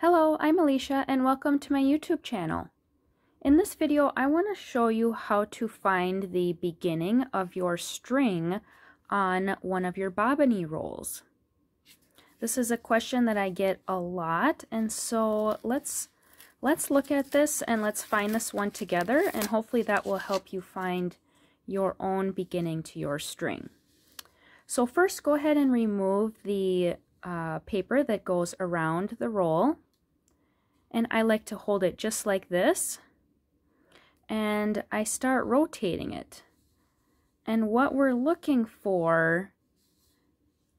Hello, I'm Alicia and welcome to my YouTube channel. In this video, I want to show you how to find the beginning of your string on one of your Bobbiny rolls. This is a question that I get a lot, and so let's let's look at this and let's find this one together, and hopefully that will help you find your own beginning to your string. So first, go ahead and remove the uh, paper that goes around the roll. And I like to hold it just like this. And I start rotating it. And what we're looking for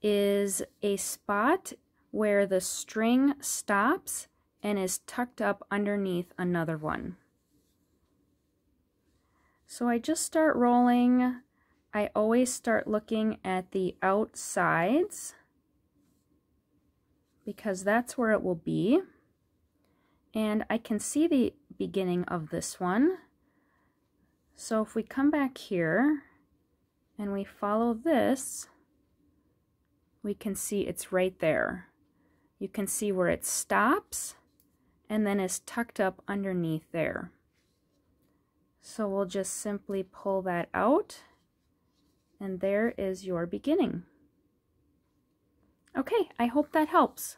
is a spot where the string stops and is tucked up underneath another one. So I just start rolling. I always start looking at the outsides because that's where it will be. And I can see the beginning of this one. So if we come back here and we follow this, we can see it's right there. You can see where it stops and then is tucked up underneath there. So we'll just simply pull that out and there is your beginning. Okay, I hope that helps.